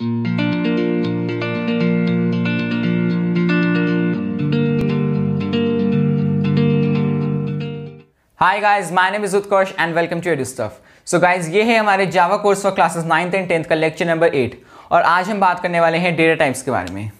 Hi guys my name is Utkarsh and welcome to stuff so guys ये है हमारे Java course for classes ninth and tenth का lecture number eight और आज हम बात करने वाले हैं डेटा टाइप्स के बारे में।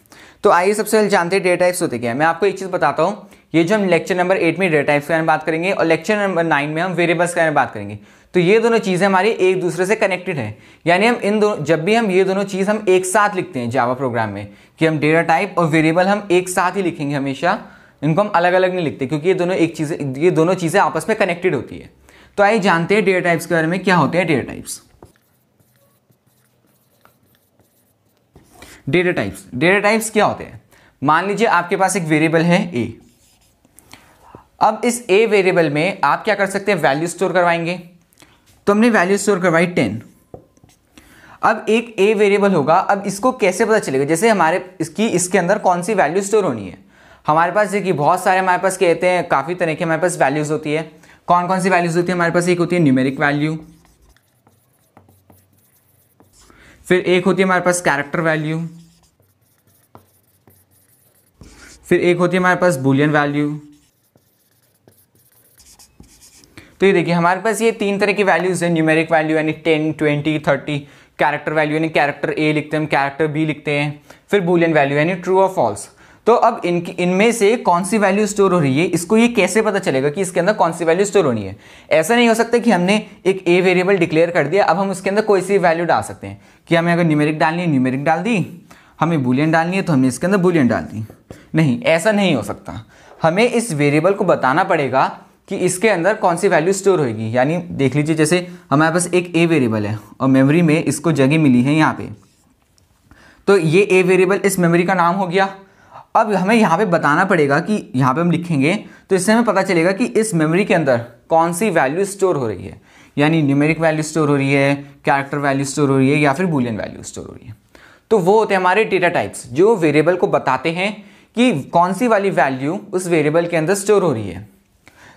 तो आइए सबसे पहले जानते हैं डेटा टाइप्स होते क्या है। मैं आपको एक चीज़ बताता हूँ। ये जो हम लेक्चर नंबर एट में डेटा टाइप्स के बारे में बात करेंगे और लेक्चर नंबर नाइन में हम वेरिएबल्स के बारे में बात करेंगे। तो ये दोनों चीज़ें हमारी एक दूसरे से कनेक्टेड है। यानी हम इन दोनों जब भी हम ये दोनों चीज़ हम एक साथ लिखते हैं जावा प्रोग्राम में, कि हम डेटा टाइप और वेरिएबल हम एक साथ ही लिखेंगे हमेशा, इनको हम अलग अलग नहीं लिखते, क्योंकि ये दोनों एक चीज़ें, ये दोनों चीज़ें आपस में कनेक्टेड होती है। तो आइए जानते हैं डेटा टाइप्स के बारे में क्या होते हैं data types data types data types क्या होते हैं? मान लीजिए आपके पास एक वेरिएबल है ए अब इस ए वेरिएबल में आप क्या कर सकते हैं? वैल्यू स्टोर करवाएँगे। तो हमने वैल्यू स्टोर करवाई टेन अब एक ए वेरिएबल होगा, अब इसको कैसे पता चलेगा? जैसे हमारे, इसकी, इसके अंदर कौन सी वैल्यू स्टोर होनी है? हमारे पास देखिए, बहुत सारे हमारे पास कहते हैं, काफ़ी तरह की हमारे पास वैल्यूज़ होती है। कौन कौन सी वैल्यूज़ होती है हमारे पास? एक होती है न्यूमेरिक वैल्यू फिर एक होती है हमारे पास कैरेक्टर वैल्यू फिर एक होती है हमारे पास बुलियन वैल्यू तो ये देखिए, हमारे पास ये तीन तरह की वैल्यूज़ है न्यूमेरिक वैल्यू यानी ten twenty thirty character value यानी कैरेक्टर ए लिखते हैं कैरेक्टर बी लिखते हैं, फिर बुलियन वैल्यू यानी ट्रू और फॉल्स तो अब इनकी, इनमें से कौन सी वैल्यू स्टोर हो रही है, इसको ये कैसे पता चलेगा कि इसके अंदर कौन सी वैल्यू स्टोर होनी है? ऐसा नहीं हो सकता कि हमने एक ए वेरिएबल डिक्लेयर कर दिया, अब हम उसके अंदर कोई सी वैल्यू डाल सकते हैं कि हमें अगर न्यूमेरिक डालनी है न्यूमेरिक डाल दी, हमें बुलियन डालनी है तो हमने इसके अंदर बुलियन डाल दी। नहीं, ऐसा नहीं हो सकता। हमें इस वेरिएबल को बताना पड़ेगा कि इसके अंदर कौन सी वैल्यू स्टोर होगी यानी देख लीजिए, जैसे हमारे पास एक ए वेरिएबल है और मेमोरी में इसको जगह मिली है यहाँ पे। तो ये ए वेरिएबल इस मेमोरी का नाम हो गया। अब हमें यहाँ पे बताना पड़ेगा कि यहाँ पे हम लिखेंगे तो इससे हमें पता चलेगा कि इस मेमोरी के अंदर कौन सी वैल्यू स्टोर हो रही है। यानी न्यूमेरिक वैल्यू स्टोर हो रही है कैरेक्टर वैल्यू स्टोर हो रही है, या फिर बुलियन वैल्यू स्टोर हो रही है। तो वो होते हैं हमारे डेटा टाइप्स जो वेरिएबल को बताते हैं कि कौन सी वाली वैल्यू उस वेरिएबल के अंदर स्टोर हो रही है।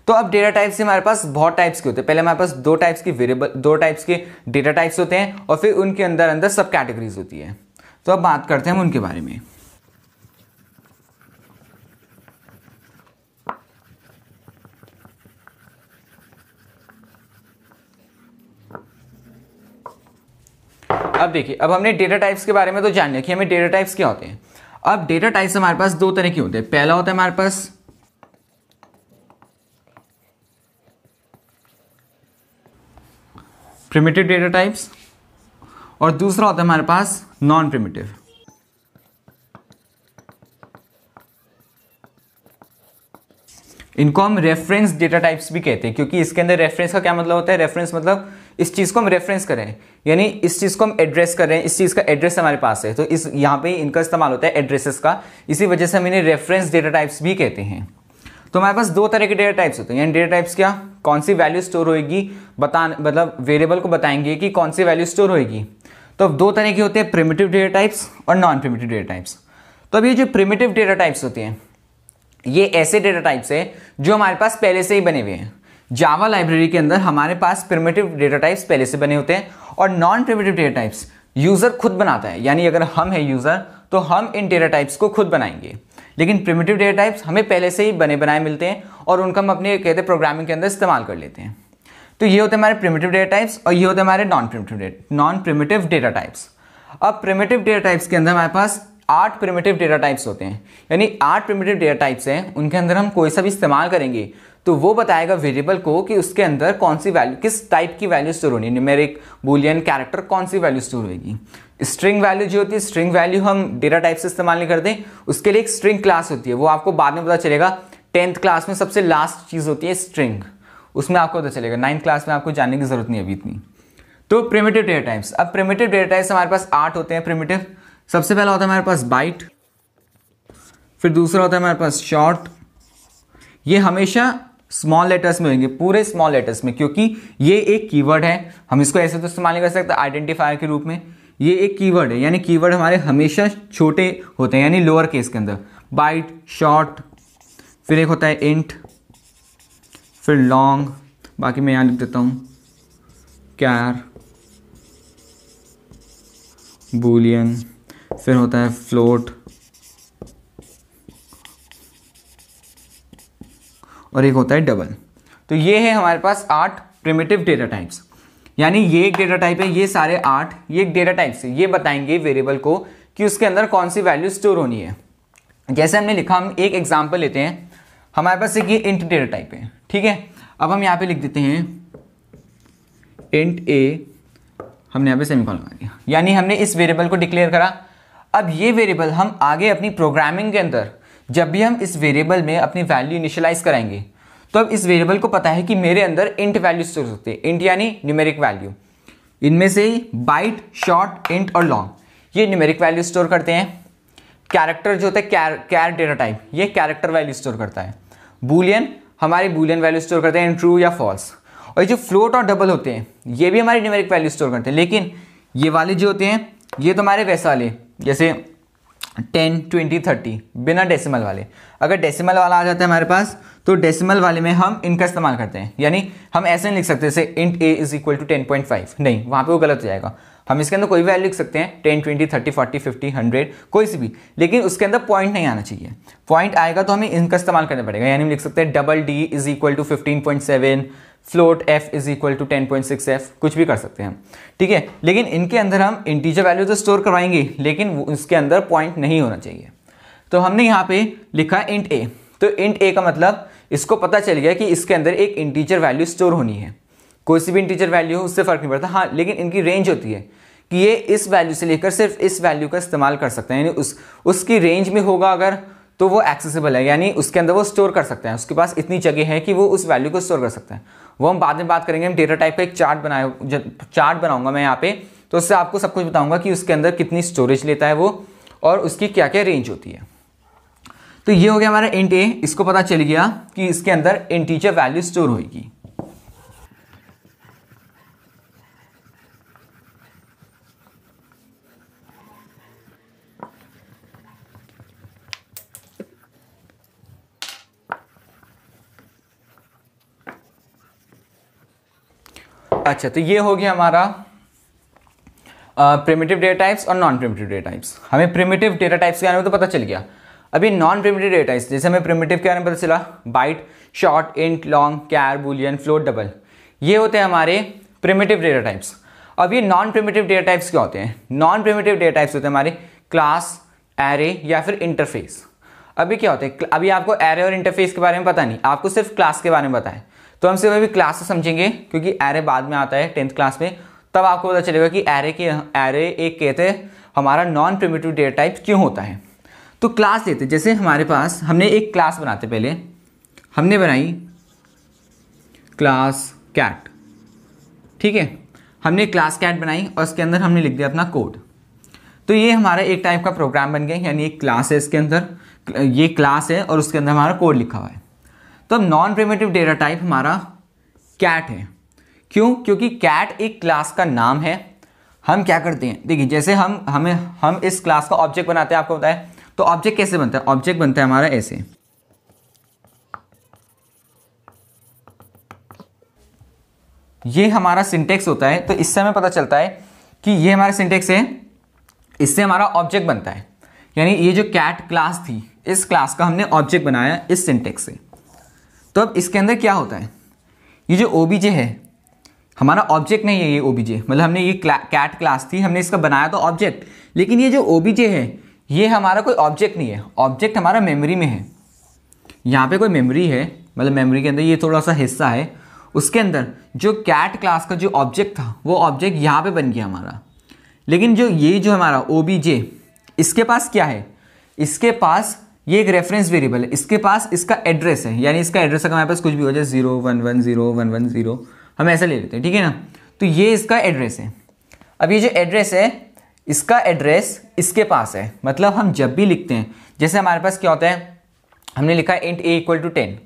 तो अब डेटा टाइप्स हमारे पास बहुत टाइप्स के होते हैं। पहले हमारे पास दो टाइप्स की वेरिएबल दो टाइप्स के डेटा टाइप्स होते हैं और फिर उनके अंदर अंदर सब कैटेगरीज होती है। तो अब बात करते हैं हम उनके बारे में। अब देखिए, अब हमने डेटा टाइप्स के बारे में तो जान लिया कि हमें डेटा टाइप्स क्या होते हैं। अब डेटा टाइप्स हमारे पास दो तरह के होते हैं। पहला होता है हमारे पास प्रिमिटिव डेटा टाइप्स और दूसरा होता है हमारे पास नॉन प्रिमिटिव इनको हम रेफरेंस डेटा टाइप्स भी कहते हैं, क्योंकि इसके अंदर रेफरेंस का क्या मतलब होता है? रेफरेंस मतलब इस चीज़ को हम रेफरेंस करें। यानी इस चीज़ को हम एड्रेस करें, इस चीज़ का एड्रेस हमारे पास है। तो इस, यहाँ पे इनका इस्तेमाल होता है एड्रेसेस का। इसी वजह से हम इन्हें रेफरेंस डेटा टाइप्स भी कहते हैं। तो हमारे पास दो तरह के डेटा टाइप्स होते हैं। यानी डेटा टाइप्स क्या? कौन सी वैल्यू स्टोर होगी बता मतलब वेरिएबल को बताएँगे कि कौन सी वैल्यू स्टोर होगी तो अब दो तरह के होते हैं प्रिमिटिव डेटा टाइप्स और नॉन प्रिमिटिव डेटा टाइप्स तो अब ये जो प्रिमिटिव डेटा टाइप्स होते हैं, ये ऐसे डेटा टाइप्स है जो हमारे पास पहले से ही बने हुए हैं। जावा लाइब्रेरी के अंदर हमारे पास प्रिमेटिव डेटा टाइप्स पहले से बने होते हैं और non primitive data types user खुद बनाता है। यानी अगर हम है यूज़र तो हम इन डेटा टाइप्स को खुद बनाएँगे। लेकिन प्रिमेटिव डेटा टाइप्स हमें पहले से ही बने बनाए मिलते हैं और उनका हम अपने, कहते हैं प्रोग्रामिंग के अंदर इस्तेमाल कर लेते हैं। तो ये होते हमारे प्रिमेटिव डेटा टाइप्स और ये होते हमारे non primitive non primitive data types अब प्रिमेटिव डेटा टाइप्स के अंदर हमारे पास आठ प्रिमेटिव डेटा टाइप्स होते हैं। यानी आठ प्रिमेटिव डेटा टाइप्स हैं, उनके अंदर हम कोई सा भी इस्तेमाल करेंगे तो वो बताएगा वेरिएबल को कि उसके अंदर कौन सी वैल्यू किस टाइप की वैल्यू स्टोर होनी न्यूमेरिक बुलियन कैरेक्टर कौन सी वैल्यू स्टोर होगी स्ट्रिंग वैल्यू जो होती है स्ट्रिंग वैल्यू हम डेटा टाइप से इस्तेमाल नहीं करते। उसके लिए एक स्ट्रिंग क्लास होती है। वो आपको बाद में पता चलेगा। टेंथ क्लास में सबसे लास्ट चीज़ होती है स्ट्रिंग उसमें आपको पता चलेगा। नाइन्थ क्लास में आपको जानने की ज़रूरत नहीं अभी इतनी। तो प्रिमेटिव डेटा टाइप्स अब प्रिमेटिव डेटा टाइप्स हमारे पास आठ होते हैं प्रिमेटिव सबसे पहला होता है हमारे पास बाइट फिर दूसरा होता है हमारे पास शॉर्ट ये हमेशा स्मॉल लेटर्स में होंगे, पूरे स्मॉल लेटर्स में, क्योंकि ये एक कीवर्ड है। हम इसको ऐसे तो इस्तेमाल कर सकते आइडेंटिफायर के रूप में। ये एक कीवर्ड है, यानी कीवर्ड हमारे हमेशा छोटे होते हैं, यानी लोअर केस के अंदर। बाइट शॉर्ट फिर एक होता है इंट फिर लॉन्ग बाकी मैं यहाँ लिख देता हूँ। क्यार बूलियन फिर होता है फ्लोट और एक होता है डबल तो ये है हमारे पास आठ प्रिमेटिव डेटा टाइप्स यानी ये एक डेटा टाइप है, ये सारे आठ, ये एक डेटा टाइप से ये बताएँगे वेरिएबल को कि उसके अंदर कौन सी वैल्यू स्टोर होनी है। जैसे हमने लिखा, हम एक एग्ज़ाम्पल लेते हैं। हमारे पास एक ये इंट डेटा टाइप है, ठीक है? अब हम यहाँ पे लिख देते हैं। इंट ए हमने यहाँ पे सेमीकॉलन लगा दिया। यानी हमने इस वेरिएबल को डिक्लेयर करा। अब ये वेरिएबल हम आगे अपनी प्रोग्रामिंग के अंदर जब भी हम इस वेरिएबल में अपनी वैल्यू इनिशियलाइज कराएँगे तो अब इस वेरिएबल को पता है कि मेरे अंदर इंट वैल्यू स्टोर सकते हैं। इंट यानी न्यूमेरिक वैल्यू इनमें से ही बाइट शॉर्ट इंट और लॉन्ग ये न्यूमेरिक वैल्यू स्टोर करते हैं। कैरेक्टर जो होता है कैर कैर डेटा टाइप ये कैरेक्टर वैल्यू स्टोर करता है। बुलियन हमारी बुलियन वैल्यू स्टोर करते हैं ट्रू या फॉल्स और ये जो फ्लोट और डबल होते हैं, ये भी हमारे न्यूमेरिक वैल्यू स्टोर करते हैं। लेकिन ये वाले जो होते हैं, ये तो हमारे वैसे वाले, जैसे टेन, ट्वेंटी, थर्टी, बिना डेसिमल वाले। अगर डेसिमल वाला आ जाता है हमारे पास तो डेसिमल वाले में हम इनका इस्तेमाल करते हैं। यानी हम ऐसे नहीं लिख सकते, जैसे int a is equal to ten point five नहीं, वहाँ पे वो गलत हो जाएगा। हम इसके अंदर कोई भी वैल्यू लिख सकते हैं ten twenty thirty forty fifty hundred कोई सी भी। लेकिन उसके अंदर पॉइंट नहीं आना चाहिए। पॉइंट आएगा तो हमें इनका इस्तेमाल करना पड़ेगा। यानी हम लिख सकते हैं double d is equal to fifteen point seven float f is equal to ten point six f कुछ भी कर सकते हैं ठीक है? लेकिन इनके अंदर हम इंटीजर वैल्यू तो स्टोर करवाएँगे, लेकिन उसके अंदर पॉइंट नहीं होना चाहिए। तो हमने यहाँ पे लिखा इंट ए तो इंट ए का मतलब इसको पता चल गया कि इसके अंदर एक इंटीजर वैल्यू स्टोर होनी है। कोई सी भी इंटीजर वैल्यू हो, उससे फ़र्क नहीं पड़ता। हाँ लेकिन इनकी रेंज होती है कि ये इस वैल्यू से लेकर सिर्फ़ इस वैल्यू का इस्तेमाल कर सकते हैं। यानी उस, उसकी रेंज में होगा अगर तो वो एक्सेसिबल है। यानी उसके अंदर वो स्टोर कर सकते हैं। उसके पास इतनी जगह है कि वो उस वैल्यू को स्टोर कर सकते हैं। वो हम बाद में बात करेंगे। हम डेटा टाइप का एक चार्ट बनाए चार्ट बनाऊँगा मैं यहाँ पे। तो उससे आपको सब कुछ बताऊँगा कि उसके अंदर कितनी स्टोरेज लेता है वो और उसकी क्या क्या रेंज होती है। तो ये हो गया हमारा इंट ए इसको पता चल गया कि इसके अंदर इंटीजर वैल्यू स्टोर होगी अच्छा तो ये हो गया हमारा प्रिमिटिव डेटा टाइप्स और नॉन प्रिमिटिव डेटा टाइप्स हमें प्रिमिटिव डेटा टाइप्स के बारे में तो पता चल गया। अभी नॉन प्रिमिटिव डेटा टाइप्स जैसे हमें प्रिमिटिव के बारे में पता चला byte short int long char boolean float double ये होते हैं हमारे प्रिमिटिव डेटा टाइप्स अब ये नॉन प्रिमिटिव डेटा टाइप्स क्या होते हैं? नॉन प्रिमिटिव डेटा टाइप्स होते हैं हमारे क्लास एरे या फिर इंटरफेस अभी क्या होते हैं? अभी आपको एरे और इंटरफेस के बारे में पता नहीं, आपको सिर्फ़ क्लास के बारे में पता है। तो हम सिर्फ़ अभी क्लास से समझेंगे, क्योंकि एरे बाद में आता है टेंथ क्लास में। तब आपको पता चलेगा कि एरे के एरे एक कहते हैं, हमारा नॉन प्रिमेटिव डेटा टाइप क्यों होता है। तो क्लास लेते जैसे हमारे पास, हमने एक क्लास बनाते पहले। हमने बनाई क्लास कैट ठीक है? हमने क्लास कैट बनाई और उसके अंदर हमने लिख दिया अपना कोड तो ये हमारा एक टाइप का प्रोग्राम बन गया, यानी एक क्लास है इसके अंदर। ये क्लास है और उसके अंदर हमारा कोड लिखा हुआ है। तो अब नॉन प्रिमेटिव डेटा टाइप हमारा कैट है। क्यों? क्योंकि कैट एक क्लास का नाम है। हम क्या करते हैं? देखिए, जैसे हम, हमें, हम इस क्लास का ऑब्जेक्ट बनाते हैं, आपको बताया तो ऑब्जेक्ट कैसे बनता है? ऑब्जेक्ट बनता है हमारा ऐसे। ये हमारा सिंटेक्स होता है तो इससे हमें पता चलता है कि ये हमारा सिंटेक्स है, इससे हमारा ऑब्जेक्ट बनता है। यानी ये जो कैट क्लास थी, इस क्लास का हमने ऑब्जेक्ट बनाया इस सिंटेक्स से। तो अब इसके अंदर क्या होता है? ये जो ओ है, हमारा ऑब्जेक्ट नहीं है ये ओ मतलब हमने ये कैट क्लास थी, हमने इसका बनाया तो ऑब्जेक्ट लेकिन ये जो ओ है, ये हमारा कोई ऑब्जेक्ट नहीं है। ऑब्जेक्ट हमारा मेमोरी में है। यहाँ पे कोई मेमोरी है मतलब मेमोरी के अंदर ये थोड़ा सा हिस्सा है। उसके अंदर जो कैट क्लास का जो ऑब्जेक्ट था, वो ऑब्जेक्ट यहाँ पे बन गया हमारा। लेकिन जो ये जो हमारा ओ इसके पास क्या है? इसके पास ये एक रेफरेंस वेरिएबल है। इसके पास इसका एड्रेस है। यानी इसका एड्रेस अगर हमारे पास कुछ भी हो जाए zero one one zero one one zero हम ऐसा ले लेते हैं, ठीक है ना? तो ये इसका एड्रेस है। अब ये जो एड्रेस है, इसका एड्रेस इसके पास है। मतलब हम जब भी लिखते हैं, जैसे हमारे पास क्या होता है? हमने लिखा है int a equal to ten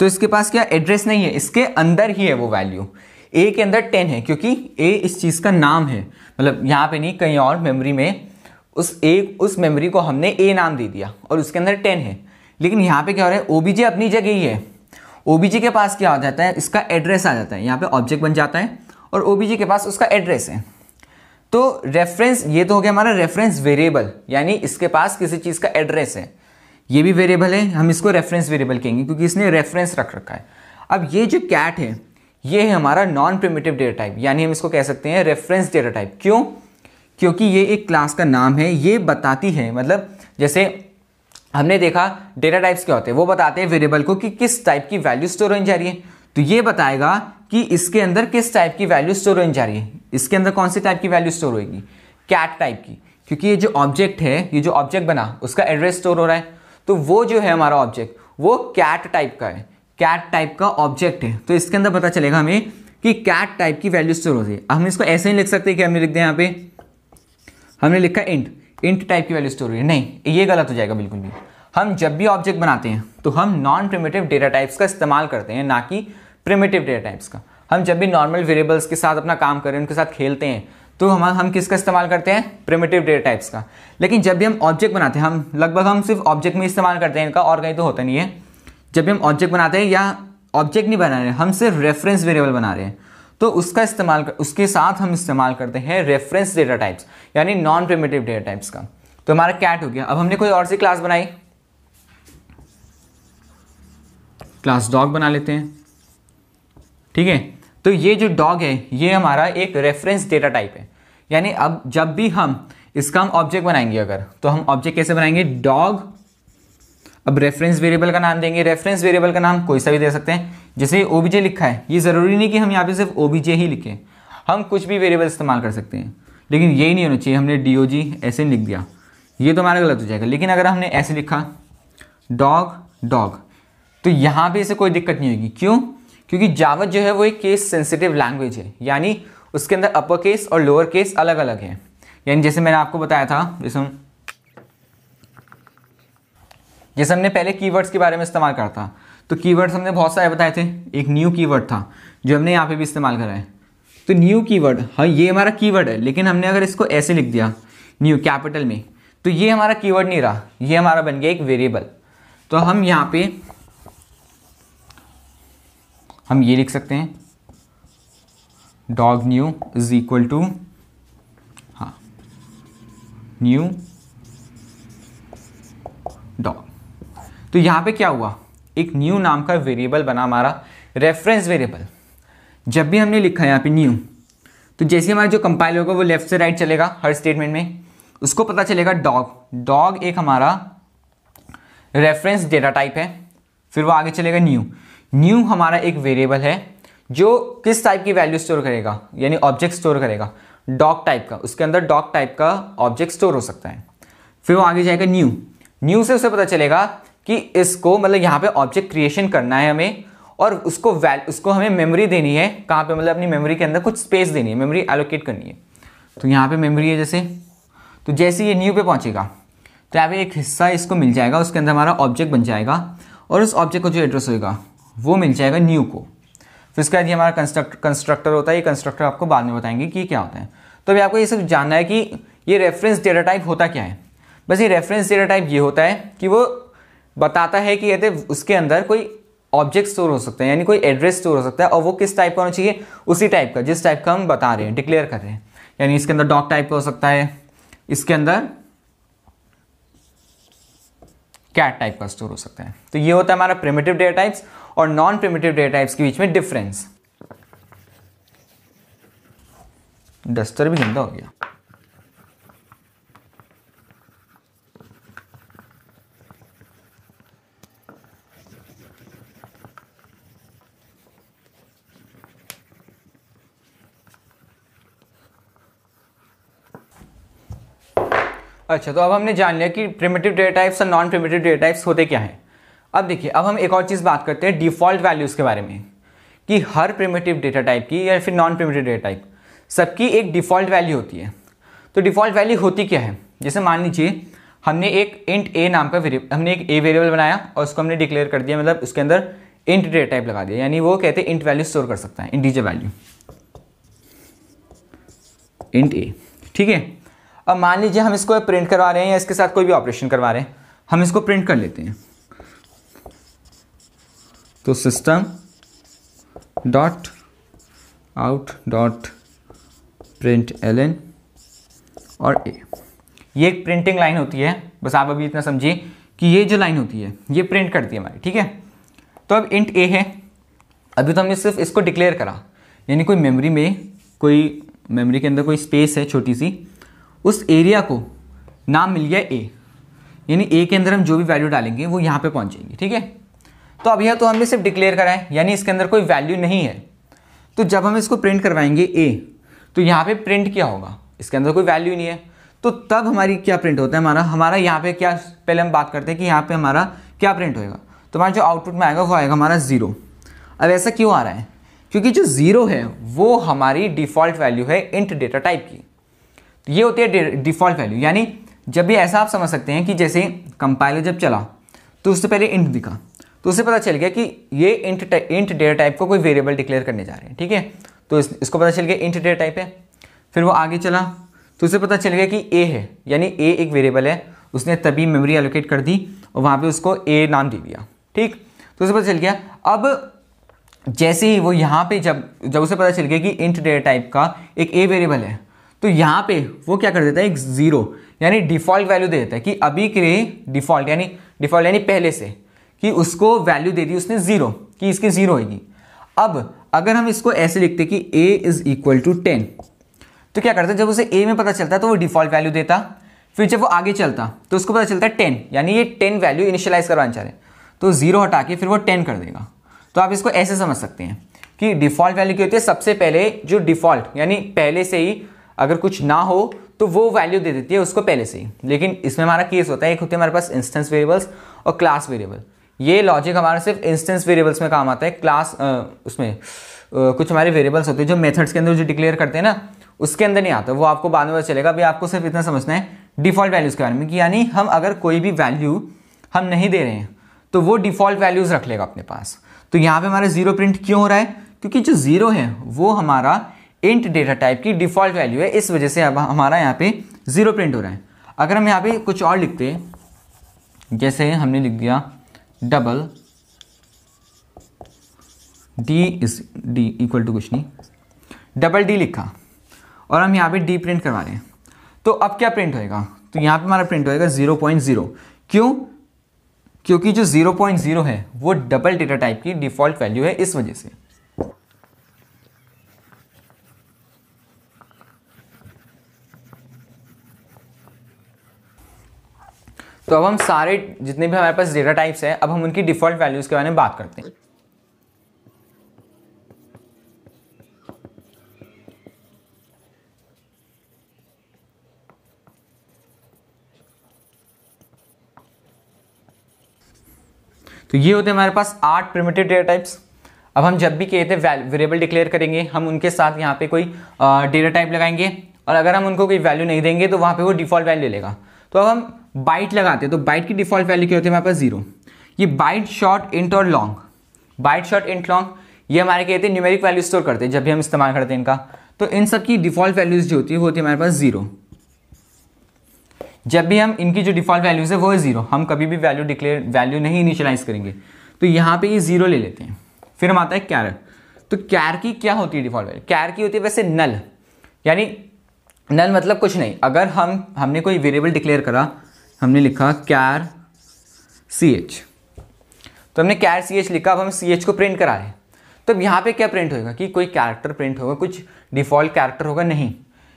तो इसके पास क्या एड्रेस नहीं है, इसके अंदर ही है वो वैल्यू ए के अंदर टेन है, क्योंकि ए इस चीज़ का नाम है। मतलब यहाँ पे नहीं, कहीं और मेमोरी में उस एक, उस मेमोरी को हमने ए नाम दे दिया और उसके अंदर टेन है। लेकिन यहाँ पे क्या हो रहा है? ओबीजे अपनी जगह ही है। ओबीजे के पास क्या आ जाता है? इसका एड्रेस आ जाता है। यहाँ पे ऑब्जेक्ट बन जाता है और ओबीजे के पास उसका एड्रेस है। तो रेफरेंस ये तो हो गया हमारा रेफरेंस वेरिएबल यानी इसके पास किसी चीज़ का एड्रेस है। ये भी वेरिएबल है, हम इसको रेफरेंस वेरिएबल कहेंगे, क्योंकि इसने रेफरेंस रख रखा है। अब ये जो कैट है, ये है हमारा नॉन प्रिमेटिव डेटा टाइप यानी हम इसको कह सकते हैं रेफरेंस डेटा टाइप क्यों? क्योंकि ये एक क्लास का नाम है, ये बताती है मतलब जैसे हमने देखा डेटा टाइप्स क्या होते हैं, वो बताते हैं वेरिएबल को कि किस टाइप की वैल्यू स्टोर होनी जा रही है। तो ये बताएगा कि इसके अंदर किस टाइप की वैल्यू स्टोर होनी जा रही है। इसके अंदर कौन सी टाइप की वैल्यू स्टोर होगी कैट टाइप की। क्योंकि ये जो ऑब्जेक्ट है, ये जो ऑब्जेक्ट बना, उसका एड्रेस स्टोर हो रहा है। तो वो जो है हमारा ऑब्जेक्ट वो कैट टाइप का है। कैट टाइप का ऑब्जेक्ट है। तो इसके अंदर पता चलेगा हमें कि कैट टाइप की वैल्यू स्टोर होती है। हम इसको ऐसे ही लिख सकते कि हमने लिख दिया यहाँ पे हमने लिखा इंट इंट टाइप की वैल्यू स्टोर हुई है। नहीं, ये गलत हो जाएगा, बिल्कुल भी। हम जब भी ऑब्जेक्ट बनाते हैं तो हम नॉन प्रिमेटिव डेटा टाइप्स का इस्तेमाल करते हैं, ना कि प्रिमेटिव डेटा टाइप्स का। हम जब भी नॉर्मल वेरिएबल्स के साथ अपना काम करें उनके साथ खेलते हैं तो हम हम किसका इस्तेमाल करते हैं? प्रिमेटिव डेटा टाइप्स का। लेकिन जब भी हम ऑब्जेक्ट बनाते हैं, हम, लगभग हम सिर्फ़ ऑब्जेक्ट में इस्तेमाल करते हैं इनका, और कहीं तो होता नहीं है। जब भी हम ऑब्जेक्ट बनाते हैं या ऑब्जेक्ट नहीं बना रहे, हम सिर्फ़ रेफरेंस वेरिएबल बना रहे हैं। तो उसका इस्तेमाल कर, उसके साथ हम इस्तेमाल करते हैं रेफरेंस डेटा टाइप्स यानी नॉन प्रिमेटिव डेटा टाइप्स का। तो हमारा कैट हो गया। अब हमने कोई और सी क्लास बनाई? क्लास डॉग बना लेते हैं। ठीक है? तो ये जो डॉग है ये हमारा एक रेफरेंस डेटा टाइप है। यानी अब जब भी हम इसका हम ऑब्जेक्ट बनाएँगे अगर तो हम ऑब्जेक्ट कैसे बनाएँगे? डॉग अब रेफरेंस वेरिएबल का नाम देंगे। रेफरेंस वेरिएबल का नाम कोई सा भी दे सकते हैं। जैसे ओबीजे लिखा है, ये ज़रूरी नहीं कि हम यहाँ पे सिर्फ़ ओबीजे ही लिखें। हम कुछ भी वेरिएबल इस्तेमाल कर सकते हैं, लेकिन यही नहीं होना चाहिए, हमने डी ओ जी ऐसे लिख दिया। ये तो हमारा गलत हो जाएगा, लेकिन अगर हमने ऐसे लिखा डॉग डॉग तो यहाँ पे इसे कोई दिक्कत नहीं होगी। क्यों? क्योंकि जावत जो है वो एक केस सेंसिटिव लैंग्वेज है, यानी उसके अंदर अपर केस और लोअर केस अलग अलग है। यानी जैसे मैंने आपको बताया था, जैसे जैसे हमने पहले कीवर्ड्स के बारे में इस्तेमाल करा था तो कीवर्ड्स हमने बहुत सारे बताए थे। एक न्यू कीवर्ड था, जो हमने यहाँ पे भी इस्तेमाल करा है। तो न्यू कीवर्ड हाँ ये हमारा कीवर्ड है, लेकिन हमने अगर इसको ऐसे लिख दिया न्यू कैपिटल में तो ये हमारा कीवर्ड नहीं रहा, ये हमारा बन गया एक वेरिएबल तो हम यहाँ पे, हम ये लिख सकते हैं dog new is equal to हाँ न्यू डॉग तो यहाँ पे क्या हुआ? एक न्यू नाम का वेरिएबल बना हमारा रेफरेंस वेरिएबल जब भी हमने लिखा है यहाँ पे न्यू तो जैसे हमारा जो कंपाइल होगा वो लेफ़्ट से राइट चलेगा हर स्टेटमेंट में। उसको पता चलेगा डॉग डॉग एक हमारा रेफरेंस डेटा टाइप है, फिर वो आगे चलेगा न्यू न्यू हमारा एक वेरिएबल है, जो किस टाइप की वैल्यू स्टोर करेगा, यानी ऑब्जेक्ट स्टोर करेगा। डॉग टाइप का, उसके अंदर डॉग टाइप का ऑब्जेक्ट स्टोर हो सकता है। फिर वो आगे जाएगा न्यू न्यू से उसे पता चलेगा कि इसको मतलब यहाँ पे ऑब्जेक्ट क्रिएशन करना है हमें और उसको वैल उसको हमें मेमोरी देनी है। कहाँ पे मतलब अपनी मेमोरी के अंदर कुछ स्पेस देनी है मेमोरी एलोकेट करनी है। तो यहाँ पे मेमोरी है जैसे। तो जैसे ये न्यू पे पहुँचेगा तो यहाँ पे एक हिस्सा इसको मिल जाएगा, उसके अंदर हमारा ऑब्जेक्ट बन जाएगा और उस ऑब्जेक्ट को जो एड्रेस होगा वो मिल जाएगा न्यू को। फिर उसके बाद ये हमारा कंस्ट्रक्ट कंस्ट्रक्टर होता है, ये कंस्ट्रक्टर आपको बाद में बताएँगे कि क्या होता है। तो अभी आपको ये सब जानना है कि ये रेफरेंस डेटा टाइप होता क्या है। बस ये रेफरेंस डेटा टाइप ये होता है कि वो बताता है कि यदि उसके अंदर कोई ऑब्जेक्ट स्टोर हो सकता है, यानी कोई एड्रेस स्टोर हो सकता है, और वो किस टाइप का होना चाहिए? उसी टाइप का, जिस टाइप का हम बता रहे हैं डिक्लेयर कर रहे हैं। यानी इसके अंदर डॉक टाइप का हो सकता है, इसके अंदर कैट टाइप का स्टोर हो सकता है। तो ये होता है हमारा प्रिमेटिव डेटा टाइप्स और नॉन प्रिमेटिव डेटा टाइप्स के बीच में डिफरेंस डस्टर भी गंदा हो गया। अच्छा तो अब हमने जान लिया कि प्रिमेटिव डेटा टाइप्स और नॉन प्रिमेटिव डेटा टाइप्स होते क्या हैं। अब देखिए, अब हम एक और चीज़ बात करते हैं डिफ़ॉल्ट वैल्यूज़ के बारे में, कि हर प्रिमेटिव डेटा टाइप की या फिर नॉन प्रिमेटिव डेटा टाइप सबकी एक डिफ़ॉल्ट वैल्यू होती है। तो डिफ़ॉल्ट वैल्यू होती क्या है? जैसे मान लीजिए, हमने एक इंट ए नाम का वेरिएबल हमने एक ए वेरिएबल बनाया और उसको हमने डिक्लेयर कर दिया मतलब उसके अंदर इंट डेटा टाइप लगा दिया। यानी वो कहते हैं इंट वैल्यू स्टोर कर सकता है इंटीजर वैल्यू इंट ए ठीक है? अब मान लीजिए हम इसको प्रिंट करवा रहे हैं या इसके साथ कोई भी ऑपरेशन करवा रहे हैं, हम इसको प्रिंट कर लेते हैं। तो system dot out dot print l n और ए ये एक प्रिंटिंग लाइन होती है। बस आप अभी इतना समझिए कि ये जो लाइन होती है, ये प्रिंट करती है हमारी, ठीक है? तो अब इंट ए है। अभी तो हमने सिर्फ़ इसको डिक्लेयर करा। यानी कोई मेमोरी में कोई मेमोरी के अंदर कोई स्पेस है छोटी सी उस एरिया को नाम मिल गया ए यानी ए के अंदर हम जो भी वैल्यू डालेंगे, वो यहाँ पे पहुँचेंगे ठीक है? तो अब यह तो हमने सिर्फ़ डिक्लेयर करा है, यानी इसके अंदर कोई वैल्यू नहीं है। तो जब हम इसको प्रिंट करवाएँगे ए तो यहाँ पे प्रिंट क्या होगा? इसके अंदर कोई वैल्यू नहीं है। तो तब हमारी क्या प्रिंट होता है हमारा? हमारा यहाँ पे क्या, पहले हम बात करते हैं कि यहाँ पे हमारा क्या प्रिंट होएगा। तो हमारा जो आउटपुट में आएगा, वो आएगा हमारा ज़ीरो अब ऐसा क्यों आ रहा है? क्योंकि जो ज़ीरो है, वो हमारी डिफ़ॉल्ट वैल्यू है इंट डेटा टाइप की। ये होती है डिफ़ॉल्ट वैल्यू यानी जब भी ऐसा आप समझ सकते हैं कि जैसे कंपाइलर जब चला तो उससे पहले इंट दिखा। तो उससे पता चल गया कि ये इंट इंट डेटा टाइप को कोई वेरिएबल डिक्लेयर करने जा रहे हैं ठीक है? तो इस, इसको पता चल गया इंट डेटा टाइप है। फिर वो आगे चला तो उसे पता चल गया कि ए है यानी ए एक वेरिएबल है उसने तभी मेमोरी एलोकेट कर दी और वहाँ पे उसको ए नाम दे दिया ठीक? तो उसे पता चल गया अब जैसे ही वो यहाँ पे जब जब उसे पता चल गया कि इंट डेटा टाइप का एक ए वेरिएबल है तो यहाँ पे वो क्या कर देता है, एक ज़ीरो यानी डिफ़ॉल्ट वैल्यू दे देता है कि अभी के लिए डिफ़ॉल्ट यानी डिफ़ॉल्ट यानी पहले से कि उसको वैल्यू दे दी उसने ज़ीरो कि इसकी ज़ीरो होगी। अब अगर हम इसको ऐसे लिखते कि a is equal to ten तो क्या करता है, जब उसे ए में पता चलता है तो वो डिफ़ॉल्ट वैल्यू देता, फिर जब वो आगे चलता तो उसको पता चलता है टेन यानी ये टेन वैल्यू इनिशियलाइज करवाना चाह रहे तो ज़ीरो हटा के फिर वो टेन कर देगा। तो आप इसको ऐसे समझ सकते हैं कि डिफ़ॉल्ट वैल्यू क्या होती है, सबसे पहले जो डिफ़ॉल्ट यानी पहले से ही अगर कुछ ना हो तो वो वैल्यू दे देती है उसको पहले से ही। लेकिन इसमें हमारा केस होता है एक होते हैं हमारे पास इंस्टेंस वेरिएबल्स और क्लास वेरिएबल ये लॉजिक हमारा सिर्फ़ इंस्टेंस वेरिएबल्स में काम आता है। क्लास उसमें आ, कुछ हमारे वेरिएबल्स होते हैं जो मेथड्स के अंदर जो डिक्लेयर करते हैं ना उसके अंदर नहीं आता। वो आपको बाद में पता चलेगा। अभी आपको सिर्फ़ इतना समझना है डिफ़ॉल्ट वैल्यूज़ के बारे में कि यानी हम अगर कोई भी वैल्यू हम नहीं दे रहे हैं तो वो डिफ़ॉल्ट वैल्यूज़ रख लेगा अपने पास। तो यहाँ पे हमारा ज़ीरो प्रिंट क्यों हो रहा है? क्योंकि जो ज़ीरो है वो हमारा इंट डेटा टाइप की डिफ़ॉल्ट वैल्यू है, इस वजह से अब हमारा यहाँ पे ज़ीरो प्रिंट हो रहा है। अगर हम यहाँ पे कुछ और लिखते, जैसे हमने लिख दिया double d is d equal to कुछ नहीं डबल डी लिखा, और हम यहाँ पे डी प्रिंट करवा रहे हैं तो अब क्या प्रिंट होएगा? तो यहाँ पे हमारा प्रिंट होएगा ज़ीरो पॉइंट ज़ीरो क्यों? क्योंकि जो ज़ीरो पॉइंट ज़ीरो है, वो डबल डेटा टाइप की डिफ़ॉल्ट वैल्यू है इस वजह से। तो अब हम सारे जितने भी हमारे पास डेटा टाइप्स हैं, अब हम उनकी डिफ़ॉल्ट वैल्यूज़ के बारे में बात करते हैं। तो ये होते हैं हमारे पास आठ प्रिमिटिव डेटा टाइप्स अब हम जब भी कहते हैं वेरिएबल डिक्लेयर करेंगे, हम उनके साथ यहाँ पे कोई डेटा टाइप लगाएँगे और अगर हम उनको कोई वैल्यू नहीं देंगे तो वहाँ पे वो डिफ़ॉल्ट वैल्यू लेगा। तो अब हम बाइट लगाते हैं तो बाइट की डिफ़ॉल्ट वैल्यू क्या होती है हमारे पास ज़ीरो ये बाइट शॉर्ट इंट और long byte short int long ये हमारे कहते हैं न्यूमेरिक वैल्यू स्टोर करते हैं, जब भी हम इस्तेमाल करते हैं इनका। तो इन सब की डिफ़ॉल्ट वैल्यूज़ जो होती है, वो होती है हमारे पास ज़ीरो जब भी हम इनकी जो डिफ़ॉल्ट वैल्यूज़ है, वो है ज़ीरो हम कभी भी वैल्यू डिक्लेयर वैल्यू नहीं इनिशियलाइज करेंगे। तो यहाँ पे ये ज़ीरो ले लेते हैं। फिर हम आता है कैर तो कैर की क्या होती है डिफ़ॉल्ट वैल्यू कैर की होती है वैसे नल यानी नल मतलब कुछ नहीं. अगर हम, हमने कोई वेरिएबल डिक्लेयर करा हमने लिखा कैर सी एच तो हमने कैर सी एच लिखा, अब हम सी एच को प्रिंट करा रहे हैं। तो अब यहाँ पे क्या प्रिंट होगा कि कोई कैरेक्टर प्रिंट होगा, कुछ डिफ़ॉल्ट कैरेक्टर होगा, नहीं।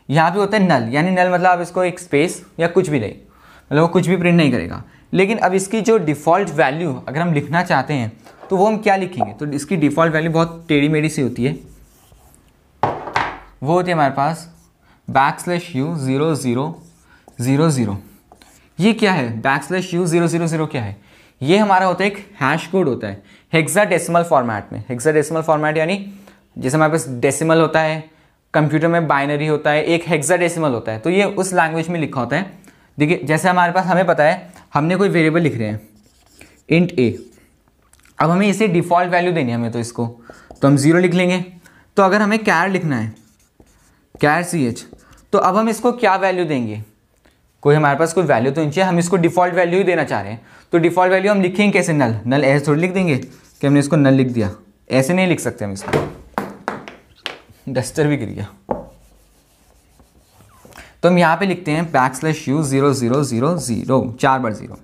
यहाँ पे होता है नल यानी नल मतलब आप इसको एक स्पेस या कुछ भी नहीं मतलब वो कुछ भी प्रिंट नहीं करेगा। लेकिन अब इसकी जो डिफ़ॉल्ट वैल्यू अगर हम लिखना चाहते हैं तो वो हम क्या लिखेंगे? तो इसकी डिफ़ॉल्ट वैल्यू बहुत टेढ़ी मेढ़ी सी होती है। वो होती है हमारे पास back slash u zero zero zero zero ये क्या है? Back slash u zero zero zero क्या है? ये हमारा होता है एक हैश कोड होता है हेक्सा डेसिमल फॉर्मेट में। हेक्सा डेसिमल फॉर्मेट यानी जैसे हमारे पास डेसिमल होता है कंप्यूटर में बाइनरी होता है, एक हेक्सा डेसिमल होता है। तो ये उस लैंग्वेज में लिखा होता है। देखिए, जैसे हमारे पास हमें पता है, हमने कोई वेरिएबल लिख रहे हैं इंट ए अब हमें इसे डिफ़ॉल्ट वैल्यू देनी है हमें तो इसको। तो हम ज़ीरो लिख लेंगे। तो अगर हमें कैर लिखना है कैर सी एच तो अब हम इसको क्या वैल्यू देंगे? कोई हमारे पास कोई वैल्यू तो नहीं चाहिए, हम इसको डिफ़ॉल्ट वैल्यू ही देना चाह रहे हैं। तो डिफ़ॉल्ट वैल्यू हम लिखेंगे कैसे नल नल ऐसे थोड़ी लिख देंगे कि हमने इसको नल लिख दिया। ऐसे नहीं लिख सकते हम इसको। डस्टर भी गिर गया। तो हम यहाँ पे लिखते हैं back slash u zero zero zero zero चार बार ज़ीरो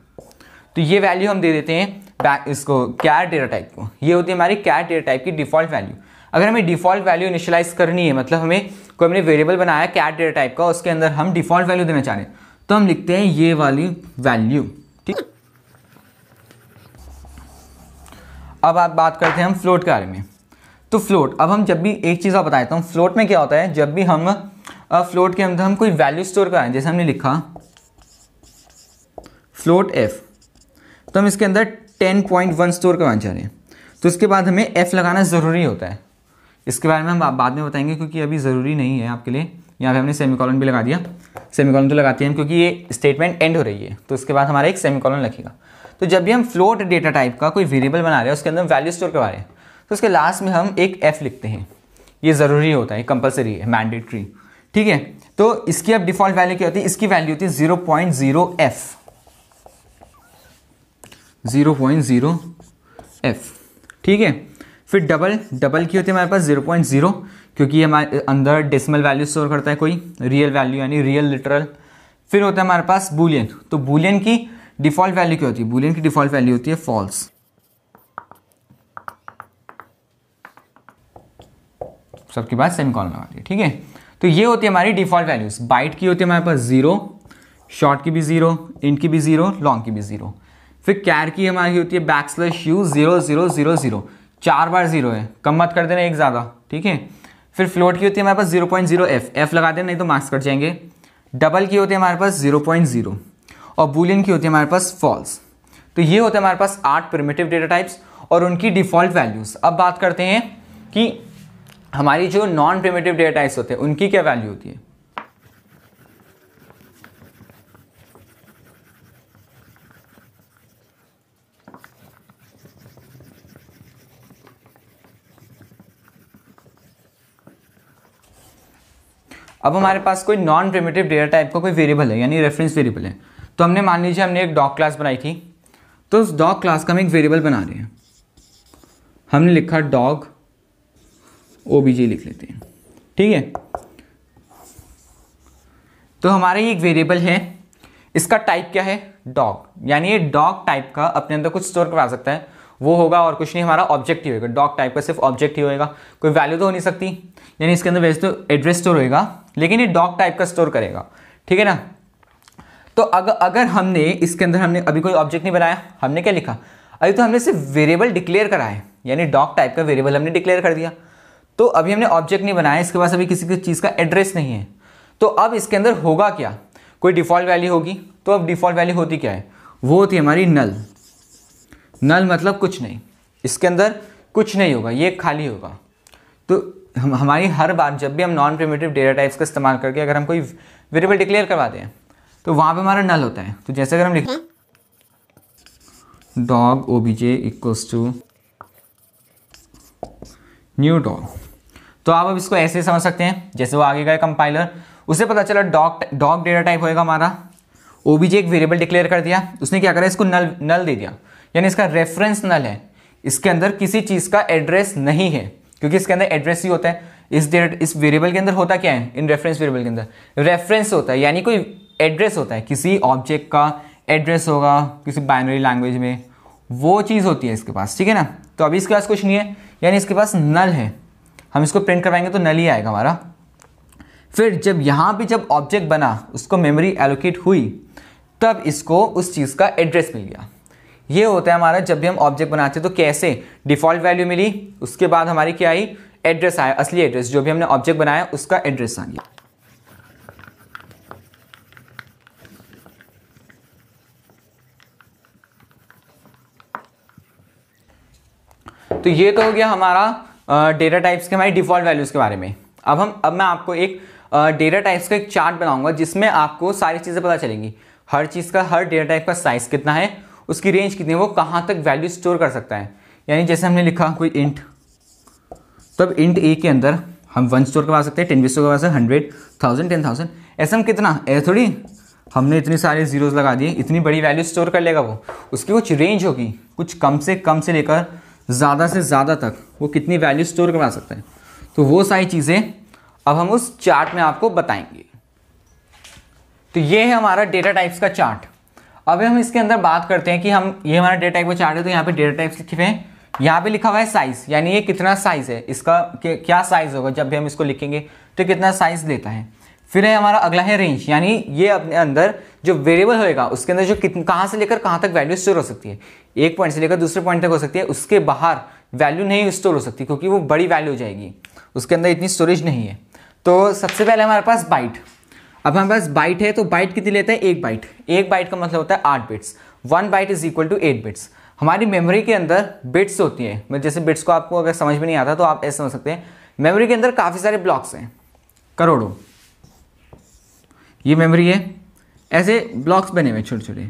तो ये वैल्यू हम दे देते हैं बैक इसको कैर डेटा टाइप को। ये होती है हमारी कैर डेटा टाइप की डिफ़ॉल्ट वैल्यू अगर हमें डिफ़ॉल्ट वैल्यू इनिशियलाइज करनी है मतलब हमें कोई हमने वेरिएबल बनाया कैट डेटा टाइप का, उसके अंदर हम डिफ़ॉल्ट वैल्यू देना चाह रहे हैं तो हम लिखते हैं ये वाली वैल्यू ठीक? अब आप बात करते हैं हम फ्लोट के बारे में। तो फ्लोट अब हम जब भी एक चीज़ आप बताए तो हम फ्लोट में क्या होता है? जब भी हम फ्लोट के अंदर हम कोई वैल्यू स्टोर कराएँ, जैसे हमने लिखा फ्लोट एफ़ तो हम इसके अंदर 10.1 स्टोर करवाना चाह रहे हैं। तो उसके बाद हमें एफ़ लगाना ज़रूरी होता है। इसके बारे में हम बाद में बताएँगे, क्योंकि अभी ज़रूरी नहीं है आपके लिए। यहाँ पे हमने सेमी भी लगा दिया। सेमी तो लगाते हैं क्योंकि ये स्टेटमेंट एंड हो रही है। तो उसके बाद हमारा एक सेमी लगेगा। तो जब भी हम फ्लोट डेटा टाइप का कोई वेरिएबल बना रहे हैं, उसके अंदर वैल्यू स्टोर करवा रहे हैं तो उसके लास्ट में हम एक एफ़ लिखते हैं। ये ज़रूरी होता है कंपलसरी है मैंडेटरी ठीक है? तो इसकी अब डिफ़ॉल्ट वैल्यू क्या होती है? इसकी वैल्यू होती है zero point zero f zero point zero f ठीक है? फिर डबल डबल की होती है हमारे पास ज़ीरो पॉइंट ज़ीरो क्योंकि हमारे अंदर डेसिमल वैल्यू स्टोर करता है कोई रियल वैल्यू यानी रियल लिटरल फिर होता है हमारे पास बुलियन तो बुलियन की डिफ़ॉल्ट वैल्यू क्या होती है? बुलियन की डिफ़ॉल्ट वैल्यू होती है फॉल्स सबके बाद सेम कॉल लगा ठीक है? तो ये होती है हमारी डिफ़ॉल्ट वैल्यूज़ बाइट की होती है हमारे पास ज़ीरो शॉर्ट की भी ज़ीरो इंट की भी ज़ीरो लॉन्ग की भी ज़ीरो फिर कैर की हमारी होती है back slash u zero zero zero zero चार बार ज़ीरो है। कम मत कर देना एक ज़्यादा, ठीक है? फिर फ्लोट की होती है हमारे पास zero point zero f f लगा देना नहीं तो मार्क्स कट जाएँगे। डबल की होती है हमारे पास ज़ीरो पॉइंट ज़ीरो और बुलियन की होती है हमारे पास फॉल्स तो ये होते हैं हमारे पास आठ प्रिमेटिव डेटा टाइप्स और उनकी डिफ़ॉल्ट वैल्यूज़ अब बात करते हैं कि हमारी जो नॉन प्रिमेटिव डेटा टाइप्स होते हैं, उनकी क्या वैल्यू होती है? अब हमारे पास कोई नॉन प्रिमेटिव डेटा टाइप का कोई वेरिएबल है, यानी रेफरेंस वेरिएबल है। तो हमने, मान लीजिए हमने एक डॉग क्लास बनाई थी तो उस डॉग क्लास का हम एक वेरिएबल बना रहे हैं। हमने लिखा डॉग ओबीजी लिख लेते हैं। ठीक है? तो हमारा ये एक वेरिएबल है, इसका टाइप क्या है? डॉग यानी ये डॉग टाइप का अपने अंदर कुछ स्टोर करवा सकता है। वो होगा और कुछ नहीं, हमारा ऑब्जेक्ट ही होगा डॉग टाइप का सिर्फ़ ऑब्जेक्ट ही होएगा। कोई वैल्यू तो हो नहीं सकती। यानी इसके अंदर वैसे तो एड्रेस स्टोर होएगा, लेकिन ये डॉग टाइप का स्टोर करेगा। ठीक है ना? तो अगर अगर हमने, इसके अंदर हमने अभी कोई ऑब्जेक्ट नहीं बनाया, हमने क्या लिखा? अभी तो हमने सिर्फ़ वेरिएबल डिक्लेयर करा है। यानी डॉग टाइप का वेरिएबल हमने डिक्लेयर कर दिया। तो अभी हमने ऑब्जेक्ट नहीं बनाया, इसके पास अभी किसी चीज़ का एड्रेस नहीं है। तो अब इसके अंदर होगा क्या? कोई डिफ़ॉल्ट वैल्यू होगी तो अब डिफ़ॉल्ट वैल्यू होती क्या है? वो होती है हमारी नल नल मतलब कुछ नहीं। इसके अंदर कुछ नहीं होगा ये खाली होगा। तो हम हमारी हर बार जब भी हम नॉन प्रिमेटिव डेटा टाइप्स का इस्तेमाल करके अगर हम कोई वेरिएबल डिक्लेयर करवा दें तो वहाँ पे हमारा नल होता है। तो जैसे अगर हम लिखें dog o b j equals to new dog तो आप अब इसको ऐसे समझ सकते हैं जैसे वो आगे गए कंपाइलर उसे पता चला डॉग डॉग डेटा टाइप होएगा हमारा। ओबीजे एक वेरिएबल डिक्लेयर कर दिया उसने क्या करा इसको नल नल दे दिया। यानी इसका रेफरेंस नल है। इसके अंदर किसी चीज़ का एड्रेस नहीं है, क्योंकि इसके अंदर एड्रेस ही होता है। इस डेट इस वेरिएबल के अंदर होता क्या है? इन रेफरेंस वेरिएबल के अंदर। रेफरेंस होता है, यानी कोई एड्रेस होता है। किसी ऑब्जेक्ट का एड्रेस होगा, किसी बाइनरी लैंग्वेज में। वो चीज़ होती है इसके पास, ठीक है ना? तो अभी इसके पास कुछ नहीं है, यानी इसके पास नल है। हम इसको प्रिंट करवाएँगे तो नल ही आएगा हमारा। फिर जब यहाँ पे जब ऑब्जेक्ट बना, उसको मेमोरी एलोकेट हुई, तब इसको उस चीज़ का एड्रेस मिल गया। ये होता है हमारा जब भी हम ऑब्जेक्ट बनाते हैं तो कैसे? डिफ़ॉल्ट वैल्यू मिली, उसके बाद हमारी क्या आई? एड्रेस आया, असली एड्रेस जो भी हमने ऑब्जेक्ट बनाया, उसका एड्रेस आ गया। तो ये तो हो गया हमारा डेटा टाइप्स के, हमारी डिफ़ॉल्ट वैल्यूज़ के बारे में। अब हम, अब मैं आपको एक डेटा टाइप्स का एक चार्ट बनाऊँगा, जिसमें आपको सारी चीज़ें पता चलेंगी। हर चीज़ का, हर डेटा टाइप का साइज़ कितना है उसकी रेंज कितनी है, वो कहाँ तक वैल्यू स्टोर कर सकता है? यानी जैसे हमने लिखा कोई इंट तब इंट ए के अंदर हम वन स्टोर करवा सकते हैं टेन बी स्टोर करवा सकते हैं हंड्रेड थाउज़ेंड टेन थाउज़ेंड ऐसा हम कितना, ऐसा थोड़ी हमने इतनी सारे जीरोस लगा दिए, इतनी बड़ी वैल्यू स्टोर कर लेगा वो। उसकी कुछ रेंज होगी, कुछ कम से कम से लेकर ज़्यादा से ज़्यादा तक वो कितनी वैल्यू स्टोर करवा सकता है। तो वो सारी चीज़ें अब हम उस चार्ट में आपको बताएँगे। तो ये है हमारा डेटा टाइप्स का चार्ट अब हम इसके अंदर बात करते हैं कि हम, ये हमारा डेटा टाइप का चार्ट है तो यहाँ पे डेटा टाइप्स लिखे हुए हैं। यहाँ पे लिखा हुआ है साइज़ यानी ये कितना साइज़ है? इसका क्या साइज़ होगा जब भी हम इसको लिखेंगे? तो कितना साइज़ लेता है। फिर है हमारा अगला है रेंज यानी ये अपने अंदर जो वेरिएबल होएगा, उसके अंदर जो कितने कहाँ से लेकर कहाँ तक वैल्यू स्टोर हो सकती है। एक पॉइंट से लेकर दूसरे पॉइंट तक हो सकती है, उसके बाहर वैल्यू नहीं स्टोर हो सकती, क्योंकि वो बड़ी वैल्यू हो जाएगी। उसके अंदर इतनी स्टोरेज नहीं है। तो सबसे पहले हमारे पास बाइट अब हमारे पास बाइट है तो बाइट कितनी लेते हैं? एक बाइट एक बाइट का मतलब होता है आठ bits one byte is equal to eight bits हमारी मेमोरी के अंदर बिट्स होती है. जैसे बिट्स को आपको अगर समझ में नहीं आता तो आप ऐसे समझ सकते हैं. मेमोरी के अंदर काफ़ी सारे ब्लॉक्स हैं. करोड़ों. ये मेमोरी है. ऐसे ब्लॉक्स बने हुए छोटे छोटे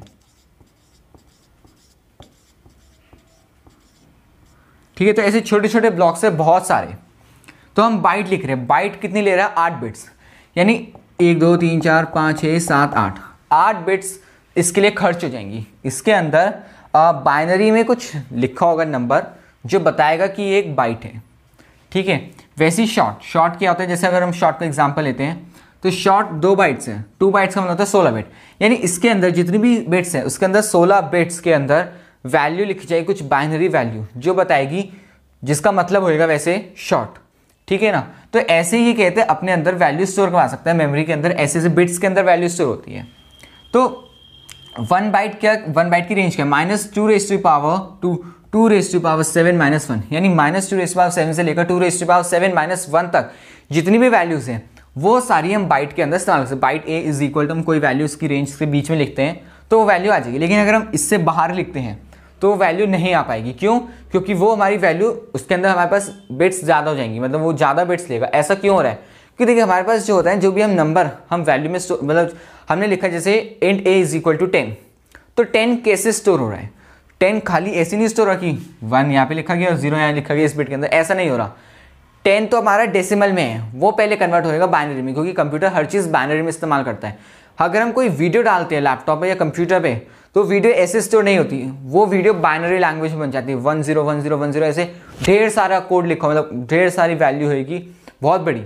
ठीक है तो ऐसे छोटे छोटे ब्लॉक्स है, बहुत सारे. तो हम बाइट लिख रहे हैं. बाइट कितनी ले रहा है? आठ बिट्स यानी एक, दो, तीन, चार, पाँच, छः, सात, आठ। आठ बिट्स इसके लिए खर्च हो जाएँगी। इसके अंदर बाइनरी में कुछ लिखा होगा नंबर जो बताएगा कि एक बाइट है। ठीक है? वैसे शॉर्ट शॉर्ट क्या होता है? जैसे अगर हम शॉर्ट का एग्जांपल लेते हैं तो शॉर्ट दो बाइट्स हैं। टू बाइट्स का मतलब होता है सोलह बिट यानी इसके अंदर जितनी भी बिट्स हैं, उसके अंदर सोलह बिट्स के अंदर वैल्यू लिखी जाएगी, कुछ बाइनरी वैल्यू जो बताएगी, जिसका मतलब होएगा वैसे शॉर्ट ठीक है ना? तो ऐसे ही कहते हैं, अपने अंदर वैल्यू स्टोर करवा सकते हैं मेमोरी के अंदर, ऐसे ऐसे बिट्स के अंदर वैल्यू स्टोर होती है। तो वन बाइट क्या वन बाइट की रेंज क्या minus two raise to power two to raise to power seven minus one यानी minus two raise power seven से लेकर two raise to power seven minus one तक जितनी भी वैल्यूज़ हैं, वो सारी हम बाइट के अंदर इस्तेमाल करते byte a is equal to हम कोई वैल्यू उसकी रेंज के बीच में लिखते हैं तो वो वैल्यू आ जाएगी। लेकिन अगर हम इससे बाहर लिखते हैं तो वैल्यू नहीं आ पाएगी। क्यों? क्योंकि वो हमारी वैल्यू उसके अंदर हमारे पास बिट्स ज़्यादा हो जाएँगी। मतलब वो ज़्यादा बिट्स लेगा। ऐसा क्यों हो रहा है? क्योंकि देखिए, हमारे पास जो होता है, जो भी हम नंबर हम वैल्यू में मतलब हमने लिखा जैसे int a is equal to ten तो टेन कैसे स्टोर हो रहा है? टेन खाली ऐसी नहीं स्टोर रखी वन यहाँ पे लिखा गया और ज़ीरो यहाँ लिखा गया इस बिट के अंदर। ऐसा नहीं हो रहा। टेन तो हमारा डेसिमल में है। वो पहले कन्वर्ट होएगा बाइनरी में, क्योंकि कंप्यूटर हर चीज़ बाइनरी में इस्तेमाल करता है। अगर हम कोई वीडियो डालते हैं लैपटॉप पे या कंप्यूटर पे तो वीडियो ऐसे स्टोर नहीं होती। वो वीडियो बाइनरी लैंग्वेज में बन जाती है। One zero one zero one zero ऐसे ढेर सारा कोड लिखा मतलब ढेर सारी वैल्यू होगी बहुत बड़ी।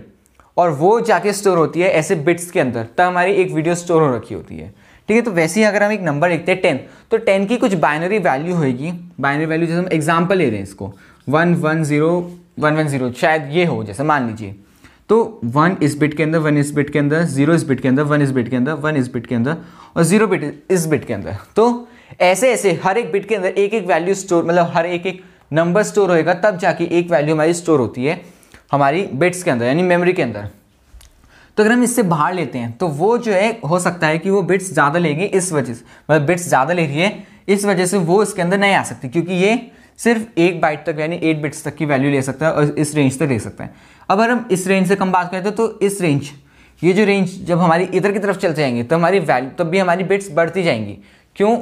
और वो जाके स्टोर होती है ऐसे बिट्स के अंदर। तब हमारी एक वीडियो स्टोर हो रखी होती है। ठीक है तो वैसे ही अगर हम एक नंबर लिखते हैं टेन तो टेन की कुछ बाइनरी वैल्यू होगी बाइनरी वैल्यू जैसे हम एग्ज़ाम्पल ले रहे हैं इसको। One one zero one one zero शायद ये हो, जैसे मान लीजिए। तो वन इस बिट के अंदर, वन इस बिट के अंदर, ज़ीरो इस बिट के अंदर, वन इस बिट के अंदर, वन इस बिट के अंदर, और ज़ीरो बिट इस बिट के अंदर। तो ऐसे ऐसे हर एक बिट के अंदर एक एक वैल्यू स्टोर मतलब हर एक एक नंबर स्टोर होएगा, तब जाके एक वैल्यू हमारी स्टोर होती है, हमारी बिट्स के अंदर, यानी मेमोरी के अंदर। तो अगर हम इससे बाहर लेते हैं तो वो जो है, हो सकता है कि वो बिट्स ज़्यादा लेंगे इस वजह से मतलब बिट्स ज़्यादा ले रही है, इस वजह से वो इसके अंदर नहीं आ सकती, क्योंकि ये सिर्फ़ एक बाइट तक, यानी एट बिट्स तक की वैल्यू ले सकता है, और इस रेंज तक ले सकता है। अगर हम इस रेंज से कम बात करते हैं तो इस रेंज ये जो रेंज जब हमारी इधर की तरफ़ चलते जाएँगे तो हमारी वैल्यू तब भी हमारी बिट्स बढ़ती जाएँगी। क्यों?